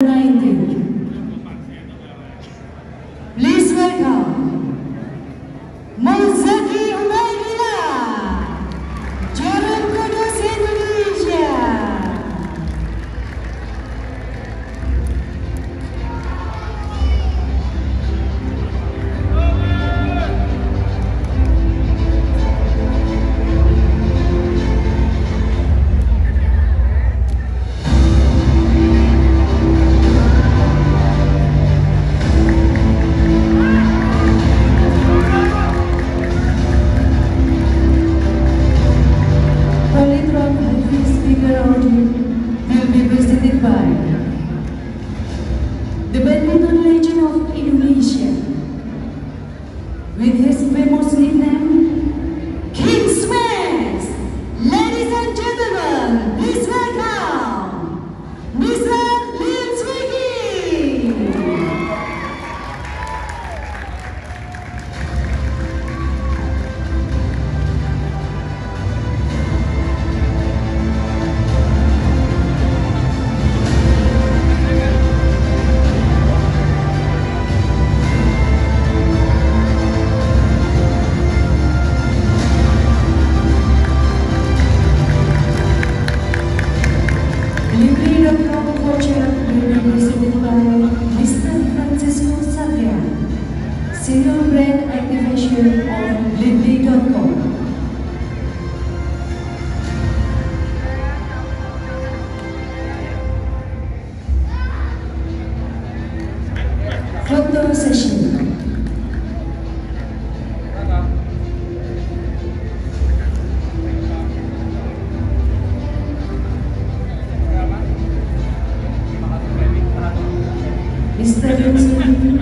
19. Please welcome Mozaki the badminton legend of Indonesia with his famous nickname King Smash. Ladies and gentlemen, by Mr. Francisco Savia, Senior Brand Activation of Blibli.com. Photo session. Francisco,